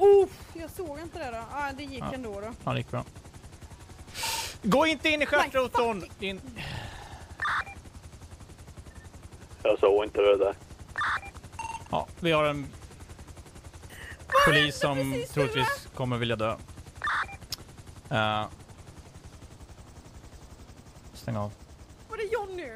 Oh, jag såg inte det då. Ah, det gick Ja. ändå då. Ja, det gick bra. Gå inte in i stjärtrotorn! Din... Jag såg inte det där. Ja, vi har en polis som troligtvis kommer vilja dö. Uh, stäng av. Var det Johnny?